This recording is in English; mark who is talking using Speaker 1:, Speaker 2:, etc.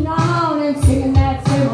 Speaker 1: down and singing that same